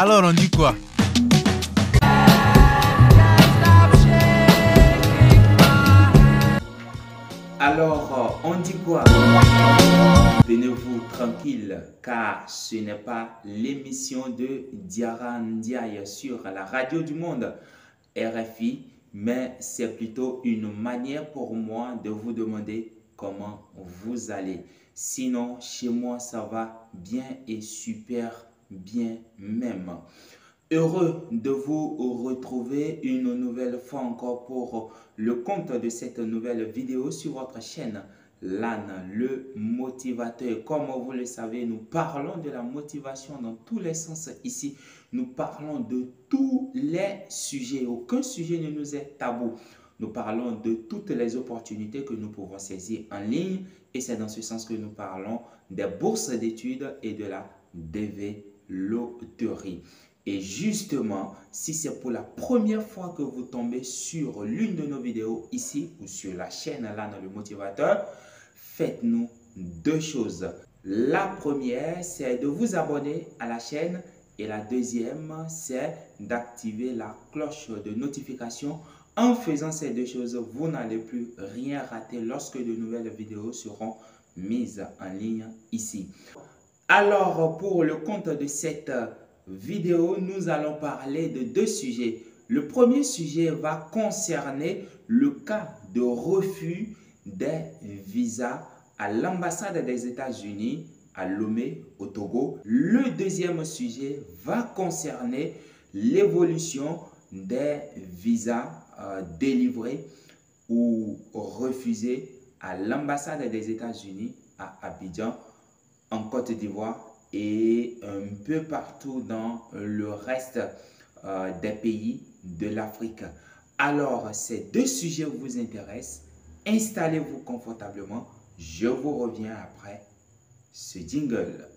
Alors on dit quoi? Alors, euh, on dit quoi? Tenez-vous tranquille, car ce n'est pas l'émission de Diara Ndiaye sur la radio du monde RFI, mais c'est plutôt une manière pour moi de vous demander comment vous allez. Sinon, chez moi, ça va bien et super bien même. Heureux de vous retrouver une nouvelle fois encore pour le compte de cette nouvelle vidéo sur votre chaîne LAN, le motivateur. Comme vous le savez, nous parlons de la motivation dans tous les sens ici. Nous parlons de tous les sujets. Aucun sujet ne nous est tabou. Nous parlons de toutes les opportunités que nous pouvons saisir en ligne et c'est dans ce sens que nous parlons des bourses d'études et de la dévéloterie. Et justement, si c'est pour la première fois que vous tombez sur l'une de nos vidéos ici ou sur la chaîne là dans le motivateur, faites-nous deux choses. La première, c'est de vous abonner à la chaîne et la deuxième, c'est d'activer la cloche de notification. En faisant ces deux choses, vous n'allez plus rien rater lorsque de nouvelles vidéos seront mises en ligne ici. Alors, pour le compte de cette vidéo, nous allons parler de deux sujets. Le premier sujet va concerner le cas de refus des visas à l'ambassade des États-Unis à Lomé, au Togo. Le deuxième sujet va concerner l'évolution des visas euh, délivrés ou refusés à l'ambassade des États-Unis à Abidjan, en Côte d'Ivoire et un peu partout dans le reste euh, des pays de l'Afrique. Alors, ces deux sujets vous intéressent. Installez-vous confortablement. Je vous reviens après ce jingle.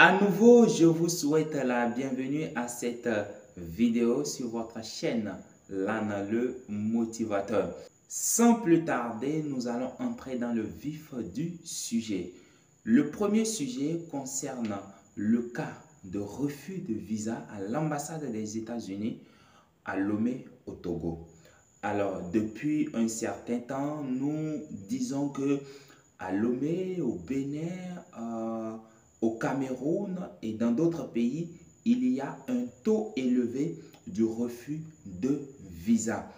À nouveau, je vous souhaite la bienvenue à cette vidéo sur votre chaîne Lana le motivateur. Sans plus tarder, nous allons entrer dans le vif du sujet. Le premier sujet concerne le cas de refus de visa à l'ambassade des États-Unis à Lomé au Togo. Alors, depuis un certain temps, nous disons que à Lomé, au Bénin, euh, au Cameroun et dans d'autres pays, il y a un taux élevé du refus de visa.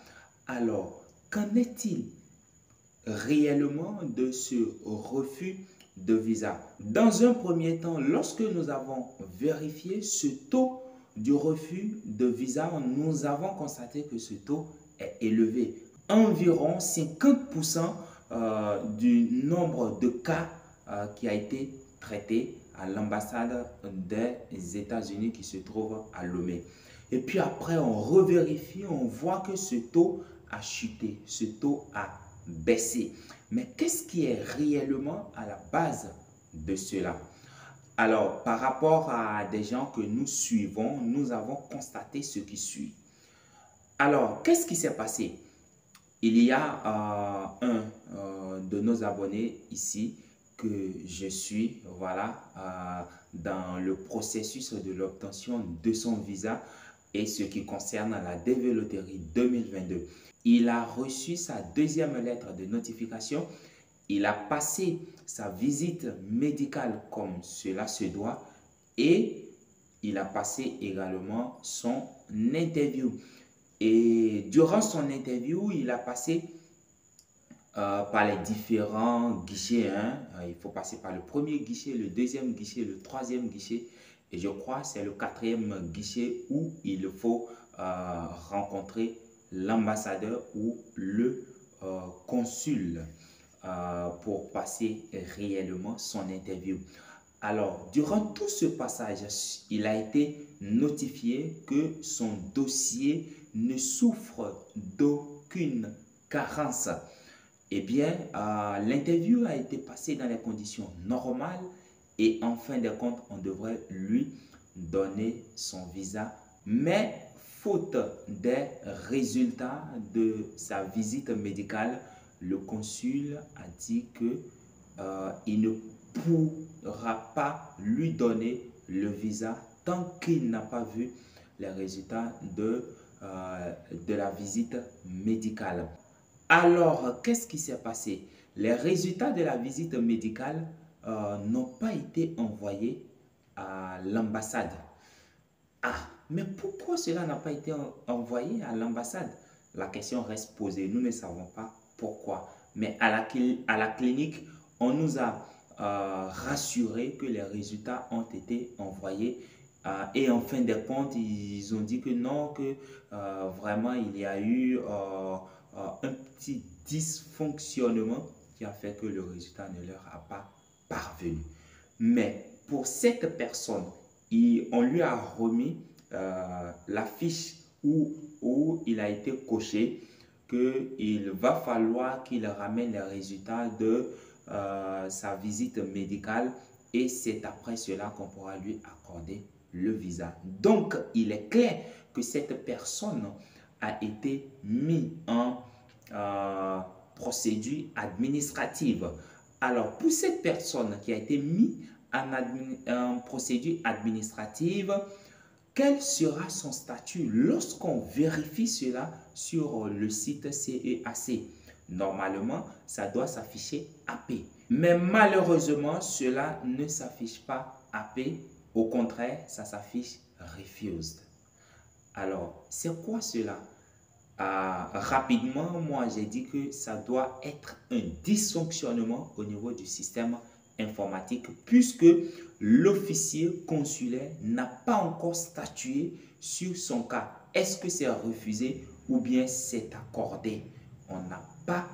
Alors, qu'en est-il réellement de ce refus de visa? Dans un premier temps, lorsque nous avons vérifié ce taux du refus de visa, nous avons constaté que ce taux est élevé. Environ 50% euh, du nombre de cas euh, qui a été traité à l'ambassade des États-Unis qui se trouve à Lomé. Et puis après, on revérifie, on voit que ce taux a chuté, ce taux a baissé. Mais qu'est-ce qui est réellement à la base de cela? Alors, par rapport à des gens que nous suivons, nous avons constaté ce qui suit. Alors, qu'est-ce qui s'est passé? Il y a euh, un euh, de nos abonnés ici je suis voilà, euh, dans le processus de l'obtention de son visa et ce qui concerne la développerie 2022. Il a reçu sa deuxième lettre de notification. Il a passé sa visite médicale comme cela se doit et il a passé également son interview. Et durant son interview, il a passé euh, par les différents guichets. Hein. Euh, il faut passer par le premier guichet, le deuxième guichet, le troisième guichet. Et je crois c'est le quatrième guichet où il faut euh, rencontrer l'ambassadeur ou le consul pour passer réellement son interview. Alors, durant tout ce passage, il a été notifié que son dossier ne souffre d'aucune carence. Eh bien, euh, l'interview a été passée dans les conditions normales et en fin de compte, on devrait lui donner son visa. Mais faute des résultats de sa visite médicale, le consul a dit que euh, ne pourra pas lui donner le visa tant qu'il n'a pas vu les résultats de, euh, de la visite médicale. Alors, qu'est-ce qui s'est passé? Les résultats de la visite médicale euh, n'ont pas été envoyés à l'ambassade. Ah, mais pourquoi cela n'a pas été envoyé à l'ambassade? La question reste posée. Nous ne savons pas pourquoi. Mais à la, clinique, on nous a euh, rassuré que les résultats ont été envoyés. Euh, et en fin de compte, ils ont dit que non, que euh, vraiment il y a eu un petit dysfonctionnement qui a fait que le résultat ne leur a pas parvenu. Mais pour cette personne, on lui a remis la fiche où, où il a été coché qu'il va falloir qu'il ramène les résultats de euh, sa visite médicale et c'est après cela qu'on pourra lui accorder le visa. Donc, il est clair que cette personne a été mise en euh, procédure administrative. Alors, pour cette personne qui a été mise en, en procédure administrative, quel sera son statut lorsqu'on vérifie cela sur le site CEAC Normalement, ça doit s'afficher AP. Mais malheureusement, cela ne s'affiche pas AP. Au contraire, ça s'affiche refused. Alors, c'est quoi cela? Euh, Rapidement, moi, j'ai dit que ça doit être un dysfonctionnement au niveau du système informatique puisque l'officier consulaire n'a pas encore statué sur son cas. Est-ce que c'est refusé ou bien c'est accordé? On n'a pas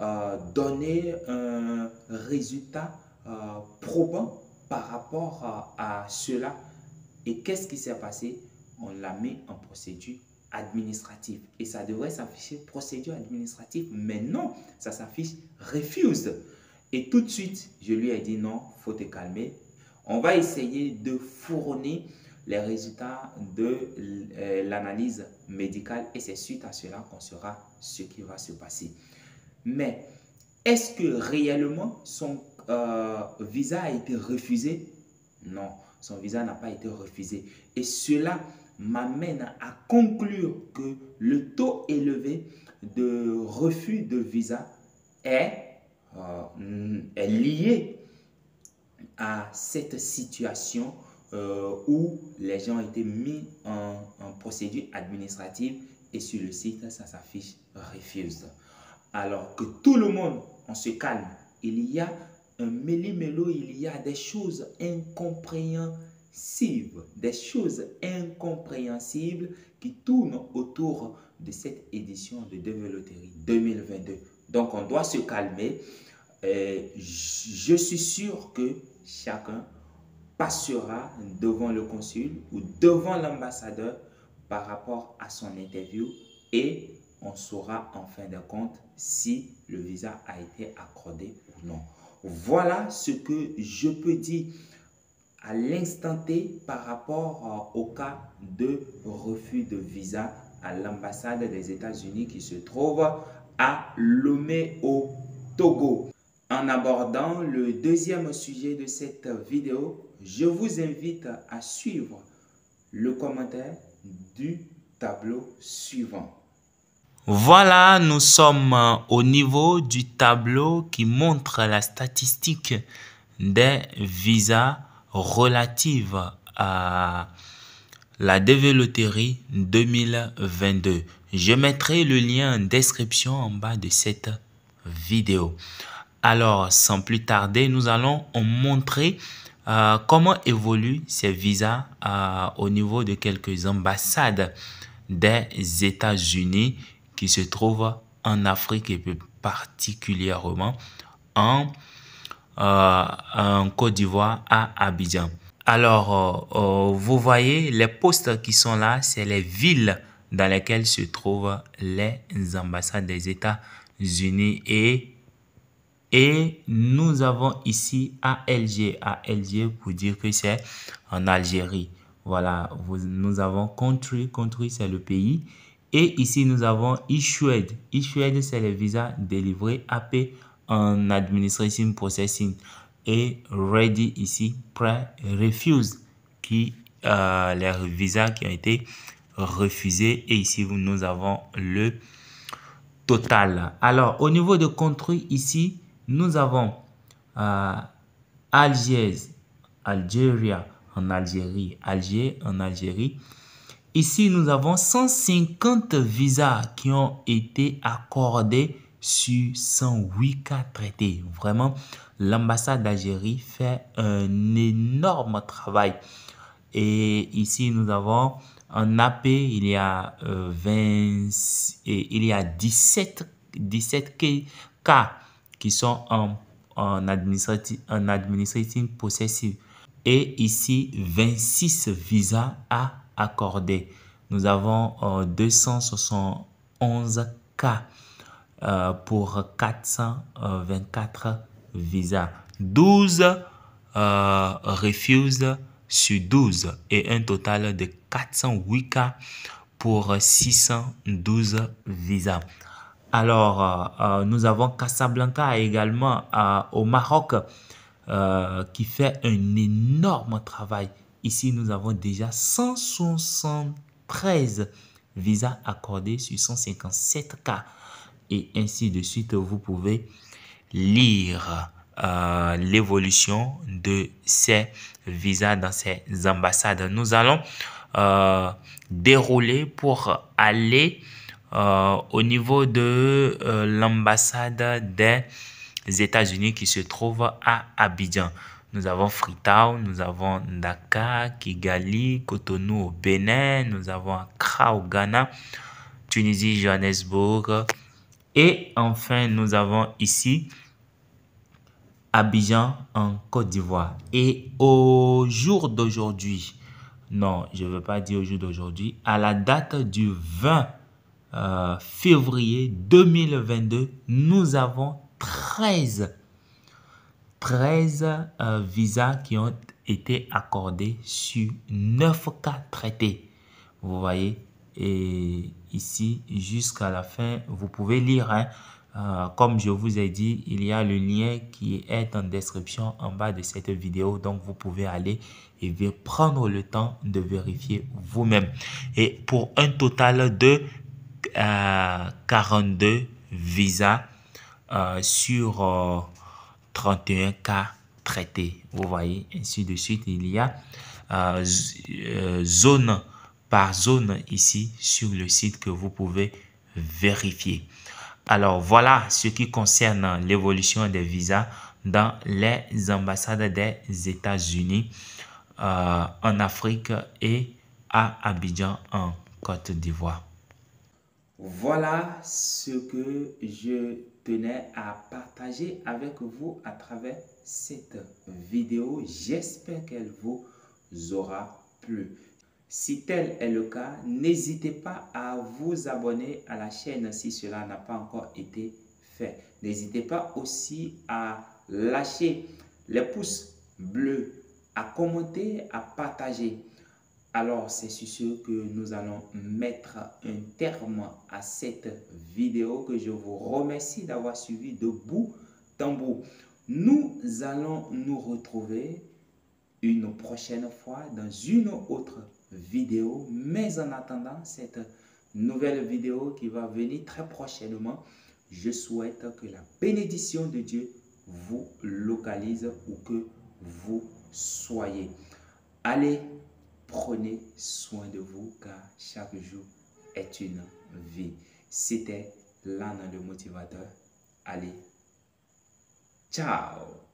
euh, donné un résultat euh, probant par rapport à, cela. Et qu'est-ce qui s'est passé? On l'a mis en procédure administrative. Et ça devrait s'afficher procédure administrative. Mais non, ça s'affiche refuse. Et tout de suite, je lui ai dit non, faut te calmer. On va essayer de fournir les résultats de euh, l'analyse médicale et c'est suite à cela qu'on saura ce qui va se passer. Mais est-ce que réellement son euh, visa a été refusé? Non, son visa n'a pas été refusé. Et cela m'amène à conclure que le taux élevé de refus de visa est euh, lié à cette situation euh, où les gens été mis en, procédure administrative et sur le site, ça s'affiche refused. Alors que tout le monde, on se calme. Il y a un méli-mélo, il y a des choses incompréhensibles, des choses incompréhensibles qui tournent autour de cette édition de Develoterie 2022. Donc, on doit se calmer. je suis sûr que chacun passera devant le consul ou devant l'ambassadeur par rapport à son interview et on saura en fin de compte si le visa a été accordé ou non. Voilà ce que je peux dire à l'instant T par rapport au cas de refus de visa à l'ambassade des États-Unis qui se trouve à Lomé au Togo. En abordant le deuxième sujet de cette vidéo, je vous invite à suivre le commentaire du tableau suivant. Voilà, nous sommes au niveau du tableau qui montre la statistique des visas relatives à la développerie 2022. Je mettrai le lien en description en bas de cette vidéo. Alors, sans plus tarder, nous allons montrer euh, comment évoluent ces visas euh, au niveau de quelques ambassades des États-Unis qui se trouvent en Afrique et plus particulièrement en, en Côte d'Ivoire à Abidjan. Alors, vous voyez, les postes qui sont là, c'est les villes dans lesquelles se trouvent les ambassades des États-Unis et et nous avons ici ALG, ALG pour dire que c'est en Algérie. Voilà, nous avons country, country c'est le pays. Et ici, nous avons issued. Issued, c'est le visa délivré AP en administration processing. Et ready ici, prêt, refuse, qui euh, les visas qui ont été refusés. Et ici, nous avons le total. Alors, au niveau de country, ici, nous avons euh, Algiers, Algérie en Algérie, Alger en Algérie. Ici, nous avons 150 visas qui ont été accordés sur 108 cas traités. Vraiment, l'ambassade d'Algérie fait un énorme travail. Et ici, nous avons en AP, il y a 20, euh, et il y a 17, 17 cas qui sont en, en administrative, en administrative possessive. Et ici, 26 visas à accorder. Nous avons 271 euh, cas euh, pour 424 visas. 12 euh, refusent sur 12 et un total de 408 cas pour 612 visas. Alors, nous avons Casablanca également au Maroc qui fait un énorme travail. Ici, nous avons déjà 173 visas accordés sur 157 cas. Et ainsi de suite, vous pouvez lire euh, l'évolution de ces visas dans ces ambassades. Nous allons euh, dérouler pour aller euh, au niveau de l'ambassade des États-Unis qui se trouve à Abidjan. Nous avons Freetown, nous avons Dakar, Kigali, Cotonou au Bénin, nous avons Accra au Ghana, Tunisie, Johannesburg. Et enfin, nous avons ici Abidjan en Côte d'Ivoire. Et au jour d'aujourd'hui, non, je ne veux pas dire au jour d'aujourd'hui, à la date du 20 euh, février 2022, nous avons 13 13 euh, visas qui ont été accordés sur 9 cas traités. Vous voyez, et ici jusqu'à la fin, vous pouvez lire. Hein. Euh, comme je vous ai dit, il y a le lien qui est en description en bas de cette vidéo. Donc, vous pouvez aller et prendre le temps de vérifier vous-même. Et pour un total de 42 euh, visas sur 31 cas traités. Vous voyez, ainsi de suite, il y a euh, euh, zone par zone ici sur le site que vous pouvez vérifier. Alors voilà ce qui concerne l'évolution des visas dans les ambassades des États-Unis euh, en Afrique et à Abidjan en Côte d'Ivoire. Voilà ce que je tenais à partager avec vous à travers cette vidéo. J'espère qu'elle vous aura plu. Si tel est le cas, n'hésitez pas à vous abonner à la chaîne si cela n'a pas encore été fait. N'hésitez pas aussi à lâcher les pouces bleus, à commenter, à partager. Alors, c'est sur ce que nous allons mettre un terme à cette vidéo que je vous remercie d'avoir suivi de bout en bout. Nous allons nous retrouver une prochaine fois dans une autre vidéo. Mais en attendant cette nouvelle vidéo qui va venir très prochainement, je souhaite que la bénédiction de Dieu vous localise où que vous soyez. Allez Prenez soin de vous car chaque jour est une vie. C'était l'âne le motivateur. Allez, ciao